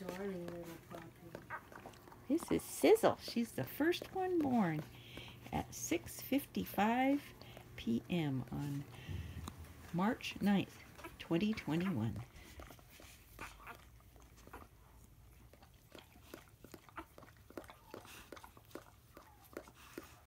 darling little puppy. This is Sizzle. She's the first one born at 6.55 p.m. on March 9th, 2021.